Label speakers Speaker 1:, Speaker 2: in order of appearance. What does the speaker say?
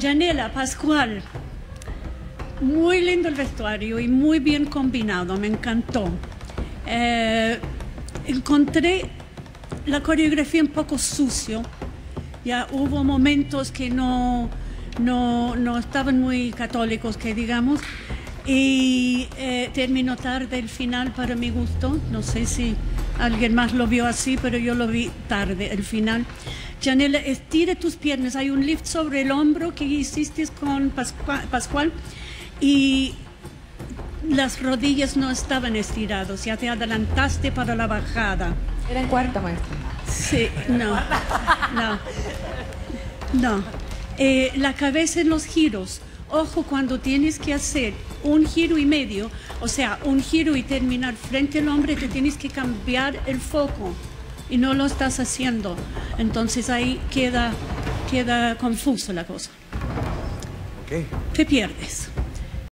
Speaker 1: Janela, Pascual, muy lindo el vestuario y muy bien combinado, me encantó. Eh, encontré la coreografía un poco sucio, ya hubo momentos que no, no, no estaban muy católicos, que digamos, y eh, terminó tarde el final para mi gusto, no sé si alguien más lo vio así, pero yo lo vi tarde, el final. Janela, estire tus piernas, hay un lift sobre el hombro que hiciste con Pascual y las rodillas no estaban estiradas, ya te adelantaste para la bajada.
Speaker 2: Era en cuarta, maestra.
Speaker 1: Sí, no, no, no. Eh, la cabeza en los giros. Ojo cuando tienes que hacer un giro y medio, o sea, un giro y terminar frente al hombre, te tienes que cambiar el foco y no lo estás haciendo. Entonces ahí queda, queda confuso la cosa.
Speaker 3: Okay.
Speaker 1: Te pierdes.